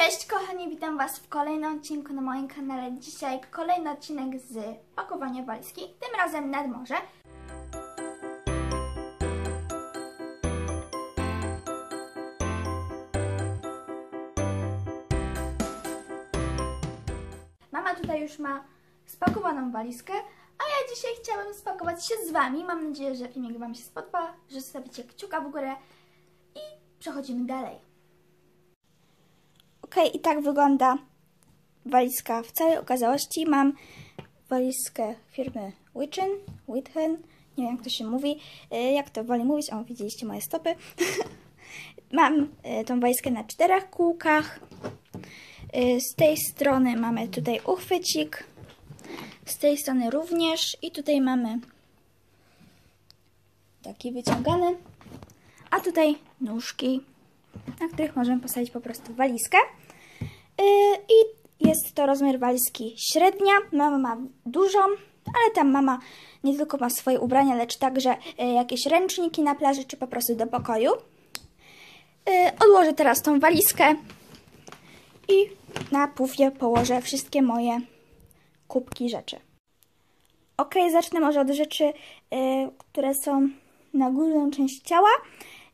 Cześć kochani, witam Was w kolejnym odcinku na moim kanale. Dzisiaj kolejny odcinek z pakowania walizki, tym razem nad morze. Mama tutaj już ma spakowaną walizkę, a ja dzisiaj chciałam spakować się z Wami. Mam nadzieję, że filmik Wam się spodoba, że zostawicie kciuka w górę i przechodzimy dalej. Ok, i tak wygląda walizka w całej okazałości. Mam walizkę firmy Witchen, Witchen, nie wiem jak to się mówi, e, jak to woli mówić, o widzieliście moje stopy. Mam e, tą walizkę na czterech kółkach. E, z tej strony mamy tutaj uchwycik, z tej strony również i tutaj mamy taki wyciągany, a tutaj nóżki, na których możemy postawić po prostu walizkę. I jest to rozmiar walizki średnia. Mama ma dużą, ale tam mama nie tylko ma swoje ubrania, lecz także jakieś ręczniki na plaży, czy po prostu do pokoju. Odłożę teraz tą walizkę i na pufie położę wszystkie moje kubki rzeczy. Ok, zacznę może od rzeczy, które są na górną część ciała.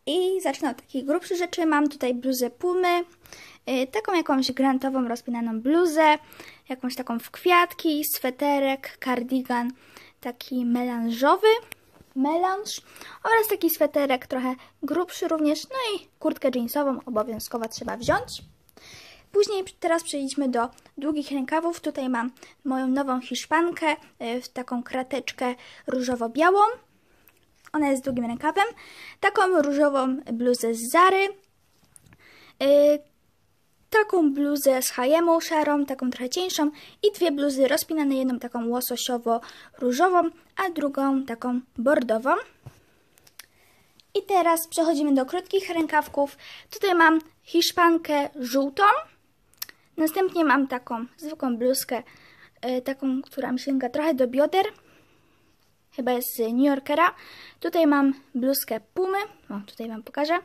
I zacznę od takich grubszych rzeczy. Mam tutaj bluzę Pumy, yy, taką jakąś grantową, rozpinaną bluzę, jakąś taką w kwiatki, sweterek, kardigan, taki melanżowy, melanż oraz taki sweterek trochę grubszy również, no i kurtkę jeansową obowiązkowo trzeba wziąć. Później teraz przejdźmy do długich rękawów. Tutaj mam moją nową hiszpankę, yy, taką krateczkę różowo-białą ona jest długim rękawem. Taką różową bluzę z Zary. Taką bluzę z H&M szarą, taką trochę cieńszą i dwie bluzy rozpinane, jedną taką łososiowo-różową, a drugą taką bordową. I teraz przechodzimy do krótkich rękawków. Tutaj mam hiszpankę żółtą. Następnie mam taką zwykłą bluzkę, yy, taką, która mi sięga trochę do bioder chyba jest z New Yorkera. Tutaj mam bluzkę Pumy, o tutaj Wam pokażę.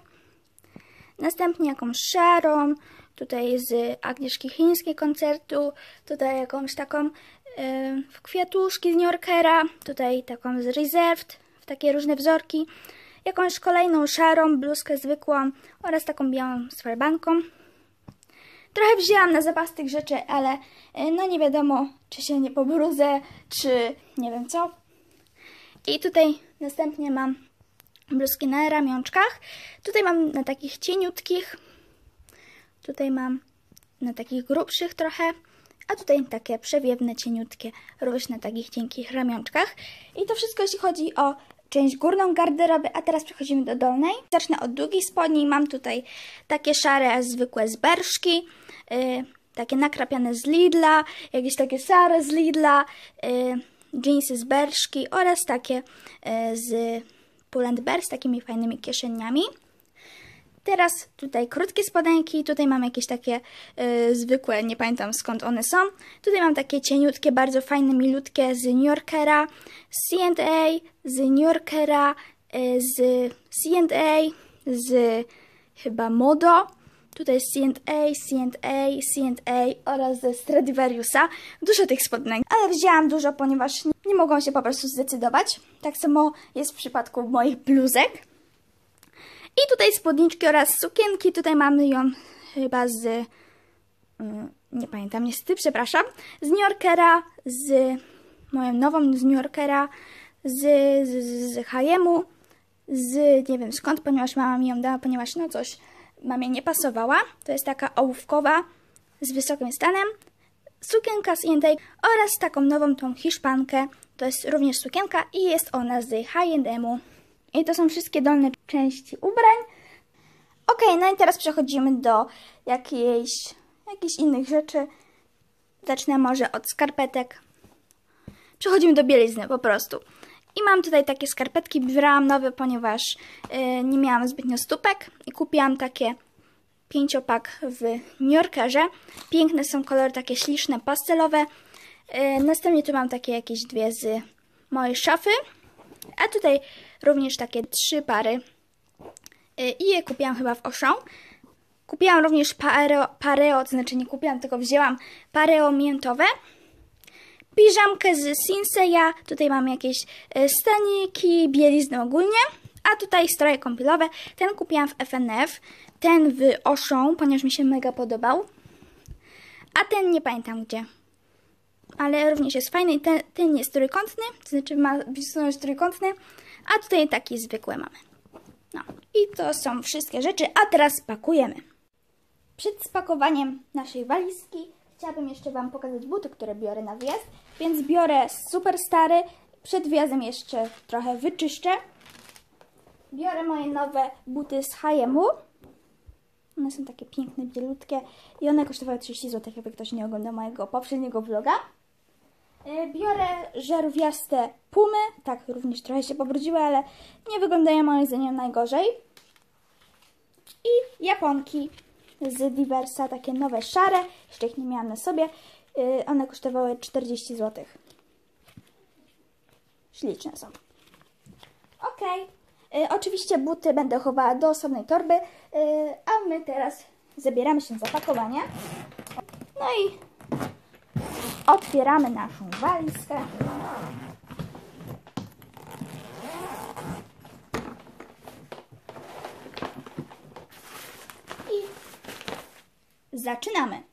Następnie jakąś szarą, tutaj z Agnieszki Chińskiej koncertu, tutaj jakąś taką yy, w kwiatuszki z New Yorkera, tutaj taką z Reserved, w takie różne wzorki. Jakąś kolejną szarą bluzkę zwykłą oraz taką białą z farbanką. Trochę wzięłam na zapas tych rzeczy, ale yy, no nie wiadomo, czy się nie pobrudzę, czy nie wiem co. I tutaj następnie mam bluzki na ramionczkach. Tutaj mam na takich cieniutkich. Tutaj mam na takich grubszych trochę. A tutaj takie przewiewne, cieniutkie, również na takich cienkich ramionczkach. I to wszystko jeśli chodzi o część górną garderoby, a teraz przechodzimy do dolnej. Zacznę od długich spodni. Mam tutaj takie szare, zwykłe z. Yy, takie nakrapiane z Lidla, jakieś takie szare z Lidla. Yy, jeansy z berszki oraz takie z Pull&Bear z takimi fajnymi kieszeniami. Teraz tutaj krótkie spodenki, tutaj mam jakieś takie y, zwykłe, nie pamiętam skąd one są. Tutaj mam takie cieniutkie, bardzo fajne, milutkie z New Yorkera, z C&A, z New Yorkera, y, z C&A, z chyba Modo. Tutaj jest C&A, C&A, C&A oraz ze Stradivariusa. Dużo tych spodni, ale wzięłam dużo, ponieważ nie, nie mogłam się po prostu zdecydować. Tak samo jest w przypadku moich bluzek. I tutaj spódniczki oraz sukienki. Tutaj mamy ją chyba z... Mm, nie pamiętam, niestety, przepraszam. Z New Yorkera, z moją nową z New Yorkera, z, z, z H&M-u, z nie wiem skąd, ponieważ mama mi ją dała, ponieważ no coś mamie nie pasowała. To jest taka ołówkowa z wysokim stanem. Sukienka z Inday oraz taką nową tą hiszpankę. To jest również sukienka i jest ona z H&M-u. I to są wszystkie dolne części ubrań. Ok, no i teraz przechodzimy do jakiejś, jakichś innych rzeczy. Zacznę może od skarpetek. Przechodzimy do bielizny po prostu. I mam tutaj takie skarpetki, wybrałam nowe, ponieważ yy, nie miałam zbytnio stópek i kupiłam takie pięciopak w New Yorkerze. Piękne są kolory takie śliczne, pastelowe. Yy, następnie tu mam takie jakieś dwie z mojej szafy, a tutaj również takie trzy pary yy, i je kupiłam chyba w Auchan. Kupiłam również pareo, pareo, to znaczy nie kupiłam, tylko wzięłam pareo miętowe. Piżamkę z Sinseya, tutaj mam jakieś e, staniki, bielizny ogólnie. A tutaj stroje kąpielowe, ten kupiłam w FNF, ten w Auchan, ponieważ mi się mega podobał. A ten nie pamiętam gdzie. Ale również jest fajny. Ten, ten jest trójkątny, to znaczy ma wizualność trójkątny, a tutaj taki zwykły mamy. No i to są wszystkie rzeczy, a teraz pakujemy. Przed spakowaniem naszej walizki chciałabym jeszcze Wam pokazać buty, które biorę na wjazd, więc biorę super stary, przed wjazdem jeszcze trochę wyczyszczę. Biorę moje nowe buty z H&M-u. One są takie piękne, bielutkie i one kosztowały 30 zł, jakby ktoś nie oglądał mojego poprzedniego vloga. Biorę żarówiaste pumy, tak również trochę się pobrudziły, ale nie wyglądają moim zdaniem najgorzej. I japonki z Diversa, takie nowe szare, jeszcze ich nie miałam na sobie. One kosztowały 40 zł. Śliczne są. Ok. Oczywiście buty będę chowała do osobnej torby, a my teraz zabieramy się za pakowanie. No i Otwieramy naszą walizkę. I zaczynamy.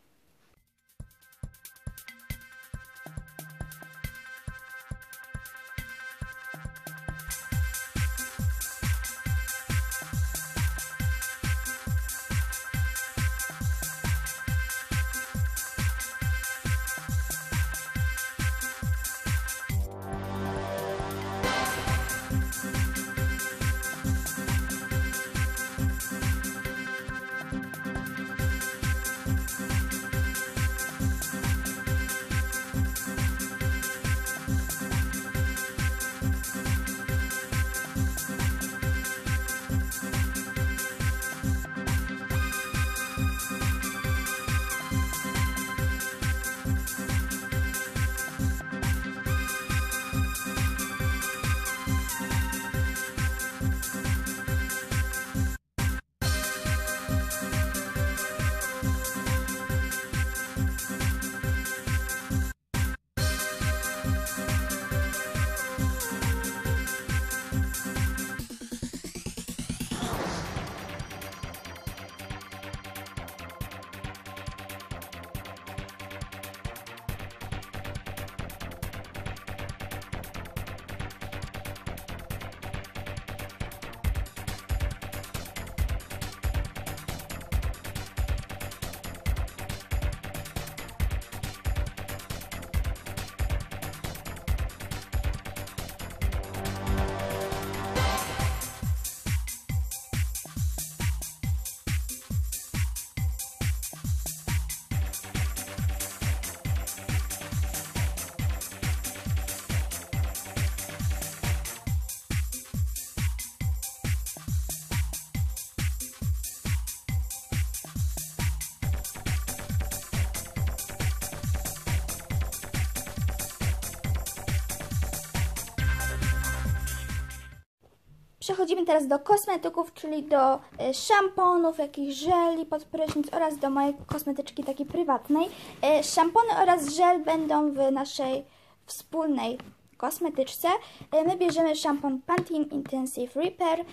Przechodzimy teraz do kosmetyków, czyli do e, szamponów, jakichś żeli pod prysznic oraz do mojej kosmetyczki takiej prywatnej. E, szampony oraz żel będą w naszej wspólnej kosmetyczce. E, my bierzemy szampon Pantene Intensive Repair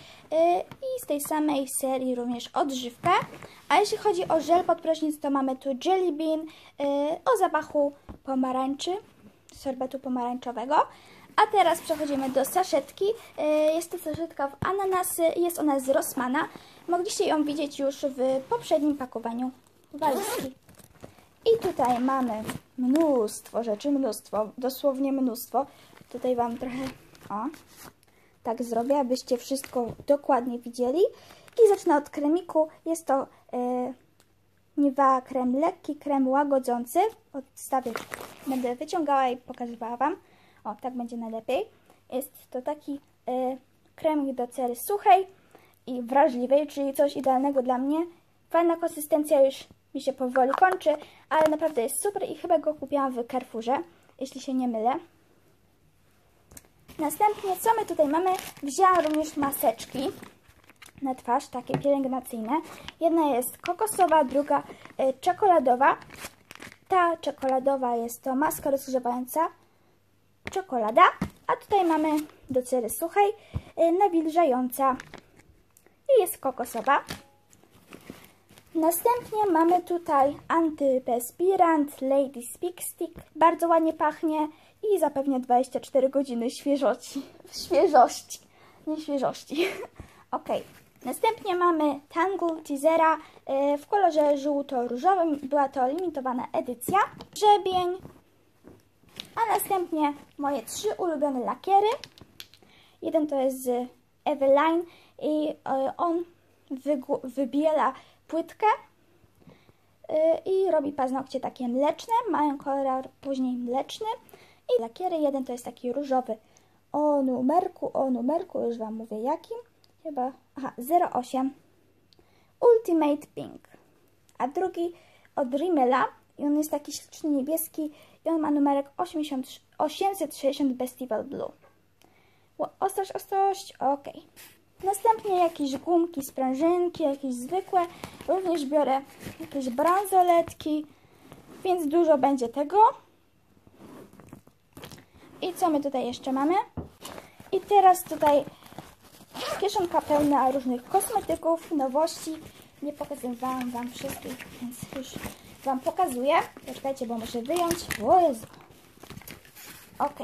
i z tej samej serii również odżywkę. A jeśli chodzi o żel pod prysznic, to mamy tu Jelly Bean o zapachu pomarańczy, sorbetu pomarańczowego. A teraz przechodzimy do saszetki. E, jest to saszetka w ananasy, jest ona z Rossmana. Mogliście ją widzieć już w poprzednim pakowaniu walizki. I tutaj mamy mnóstwo rzeczy, mnóstwo, dosłownie mnóstwo. Tutaj Wam trochę, o, tak zrobię, abyście wszystko dokładnie widzieli. I zacznę od kremiku. Jest to e, Nivea krem lekki, krem łagodzący. Odstawię, będę wyciągała i pokazywała Wam. O, tak będzie najlepiej. Jest to taki y, kremik do cery suchej i wrażliwej, czyli coś idealnego dla mnie. Fajna konsystencja już mi się powoli kończy, ale naprawdę jest super i chyba go kupiłam w Carrefourze, jeśli się nie mylę. Następnie, co my tutaj mamy? Wzięłam również maseczki. na twarz, takie pielęgnacyjne. Jedna jest kokosowa, druga y, czekoladowa. Ta czekoladowa jest to maska rozgrzewająca czekolada, a tutaj mamy do cery suchej y, nawilżająca i jest kokosowa. Następnie mamy tutaj antyperspirant Lady Speak Stick. Bardzo ładnie pachnie i zapewnia 24 godziny świeżości. Świeżości, nie świeżości. ok. Następnie mamy Tangle Teasera y, w kolorze żółto-różowym. Była to limitowana edycja. Grzebień. A następnie moje trzy ulubione lakiery. Jeden to jest z Eveline i y, on wybiela płytkę y, i robi paznokcie takie mleczne, mają kolor później mleczny. I lakiery jeden to jest taki różowy. O numerku, o numerku, już Wam mówię jakim, chyba, aha, 08 Ultimate Pink, a drugi od Rimmela i on jest taki śliczny niebieski i on ma numerek 80, 860 Bestival Blue. Ostrość, ostrość, ok. Następnie jakieś gumki, sprężynki, jakieś zwykłe. Również biorę jakieś bransoletki, więc dużo będzie tego. I co my tutaj jeszcze mamy? I teraz tutaj kieszonka pełna różnych kosmetyków, nowości. Nie pokazywałam Wam wszystkich, więc już Wam pokazuję. Poczekajcie, bo muszę wyjąć. O Jezu. Ok.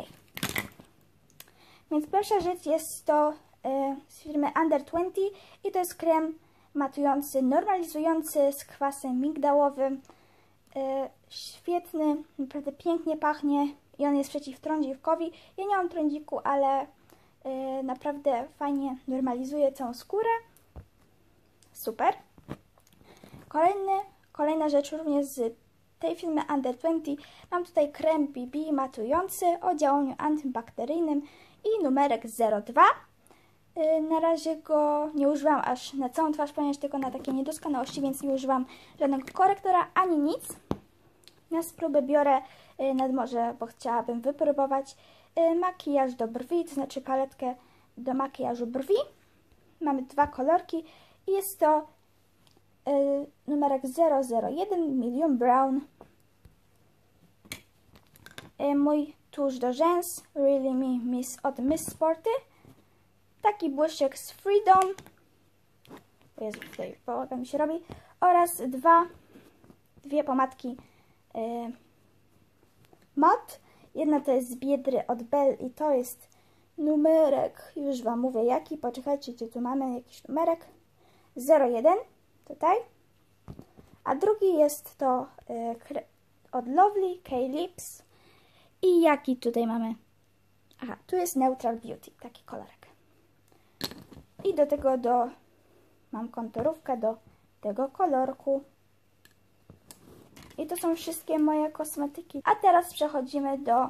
Więc pierwsza rzecz jest to E, z firmy Under 20 i to jest krem matujący, normalizujący z kwasem migdałowym. E, świetny, naprawdę pięknie pachnie i on jest przeciwtrądziwkowi. Ja nie mam trądziku, ale e, naprawdę fajnie normalizuje całą skórę. Super. Kolejny, kolejna rzecz również z tej firmy Under 20. Mam tutaj krem BB matujący o działaniu antybakteryjnym i numerek 02. Y, na razie go nie używam aż na całą twarz, ponieważ tylko na takie niedoskonałości, więc nie używam żadnego korektora ani nic. Na spróbę biorę y, nad morze, bo chciałabym wypróbować y, makijaż do brwi, to znaczy paletkę do makijażu brwi. Mamy dwa kolorki i jest to numerek 001 Million Brown. Mój tusz do rzęs Really Me Miss od Miss Sporty. Taki błyszczek z Freedom, Jezu, tutaj połowa mi się robi, oraz dwa, dwie pomadki yy, mat. Jedna to jest z Biedry od Bell i to jest numerek, już Wam mówię jaki, poczekajcie, gdzie tu mamy jakiś numerek, 01, tutaj, a drugi jest to yy, od Lovely K-Lips i jaki tutaj mamy, aha, tu jest Neutral Beauty, taki kolorek. I do tego do, mam konturówkę do tego kolorku. I to są wszystkie moje kosmetyki. A teraz przechodzimy do,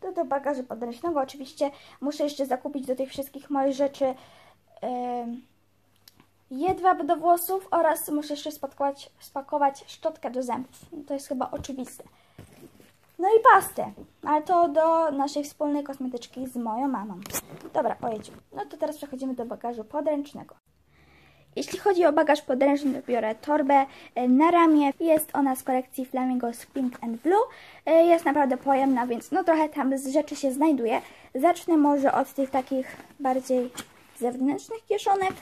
do, do bagażu podręcznego. Oczywiście muszę jeszcze zakupić do tych wszystkich moich rzeczy yy, jedwab do włosów oraz muszę jeszcze spakować, spakować szczotkę do zębów. To jest chyba oczywiste. No i pastę, ale to do naszej wspólnej kosmetyczki z moją mamą. Dobra, pojedźmy. No to teraz przechodzimy do bagażu podręcznego. Jeśli chodzi o bagaż podręczny, to biorę torbę e, na ramię. Jest ona z kolekcji Flamingos Pink and Blue. E, jest naprawdę pojemna, więc no trochę tam z rzeczy się znajduje. Zacznę może od tych takich bardziej zewnętrznych kieszonek.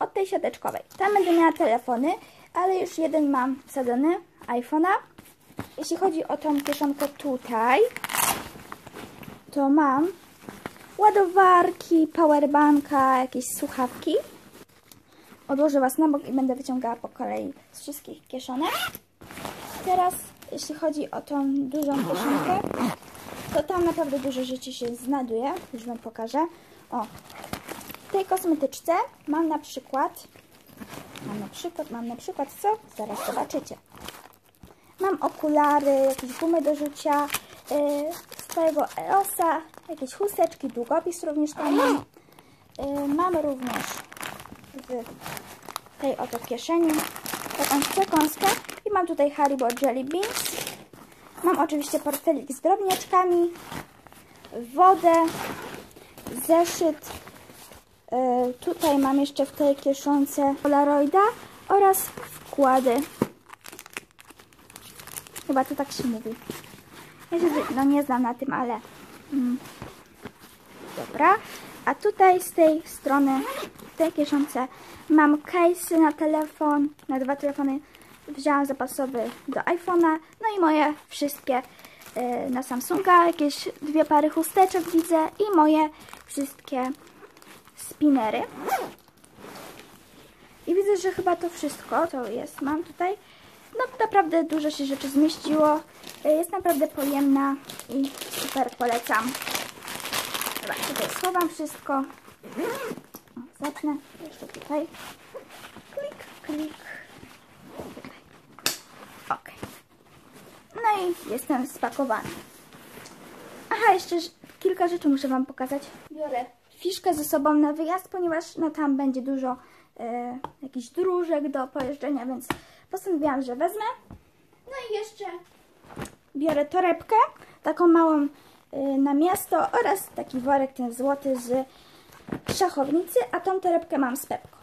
Od tej siateczkowej. Tam będę miała telefony, ale już jeden mam wsadzony, iPhone'a. Jeśli chodzi o tą kieszonkę tutaj, to mam ładowarki, powerbanka, jakieś słuchawki. Odłożę Was na bok i będę wyciągała po kolei z wszystkich kieszonek. Teraz, jeśli chodzi o tą dużą kieszonkę, to tam naprawdę dużo rzeczy się znajduje. Już Wam pokażę. O, w tej kosmetyczce mam na przykład, mam na przykład, mam na przykład co? Zaraz zobaczycie. Mam okulary, jakieś gumy do rzucia, yy, swojego Eosa, jakieś chusteczki, długopis również tam mam. Yy, mam również w tej oto kieszeni taką przekąskę i mam tutaj Haribo Jelly Beans. Mam oczywiście portfelik z drobniaczkami, wodę, zeszyt, tutaj mam jeszcze w tej kieszonce Polaroida oraz wkłady. Chyba to tak się mówi. Ja się no, nie znam na tym, ale... Mm. Dobra. A tutaj z tej strony, w tej kieszonce mam case na telefon, na dwa telefony. Wzięłam zapasowy do iPhone'a, no i moje wszystkie y, na Samsunga, jakieś dwie pary chusteczek widzę i moje wszystkie spinery. I widzę, że chyba to wszystko, co jest, mam tutaj. No naprawdę dużo się rzeczy zmieściło. Y, Jest naprawdę pojemna i super polecam. Dobra, tutaj schowam wszystko. Zacznę jeszcze tutaj. Klik, klik. Ok. No i jestem spakowany. Aha, jeszcze kilka rzeczy muszę Wam pokazać. Biorę fiszkę ze sobą na wyjazd, ponieważ no, tam będzie dużo e, jakichś dróżek do pojeżdżenia, więc postanowiłam, że wezmę. No i jeszcze biorę torebkę, taką małą y, na miasto oraz taki worek ten złoty z szachownicy, a tą torebkę mam z Pepko.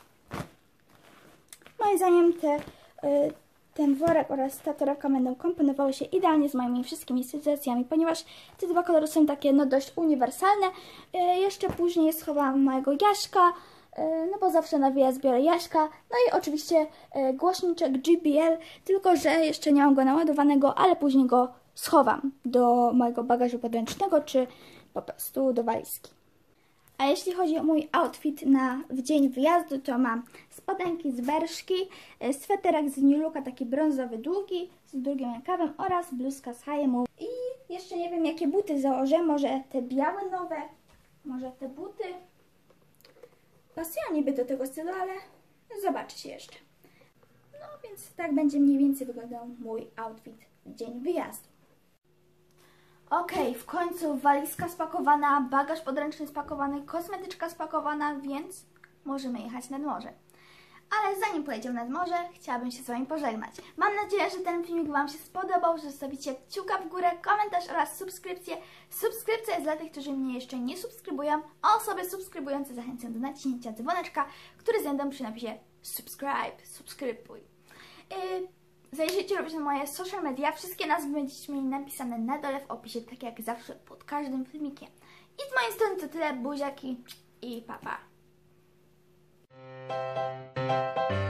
Moim zdaniem te, y, ten worek oraz ta torebka będą komponowały się idealnie z moimi wszystkimi sytuacjami, ponieważ te dwa kolory są takie no dość uniwersalne. Y, jeszcze później schowałam mojego Jaśka, y, no bo zawsze na wyjazd biorę Jaśka. No i oczywiście y, głośniczek GBL, tylko że jeszcze nie mam go naładowanego, ale później go schowam do mojego bagażu podręcznego, czy po prostu do walizki. A jeśli chodzi o mój outfit na w dzień wyjazdu, to mam spodenki z berszki, e, sweterek z New Looka, taki brązowy, długi, z drugim rękawem oraz bluzka z H&M. I jeszcze nie wiem, jakie buty założę, może te białe nowe, może te buty. Pasują niby do tego stylu, ale zobaczycie jeszcze. No więc tak będzie mniej więcej wyglądał mój outfit w dzień wyjazdu. Okej, w końcu walizka spakowana, bagaż podręczny spakowany, kosmetyczka spakowana, więc możemy jechać nad morze. Ale zanim pojedziemy nad morze, chciałabym się z Wami pożegnać. Mam nadzieję, że ten filmik Wam się spodobał, że zostawicie kciuka w górę, komentarz oraz subskrypcję. Subskrypcja jest dla tych, którzy mnie jeszcze nie subskrybują, a osoby subskrybujące zachęcam do naciśnięcia dzwoneczka, który znajdą przy napisie subscribe, subskrybuj. Yy, Zajrzyjcie również na moje social media. Wszystkie nazwy będziecie mieli napisane na dole w opisie, tak jak zawsze pod każdym filmikiem. I z mojej strony to tyle. Buziaki i papa. Pa.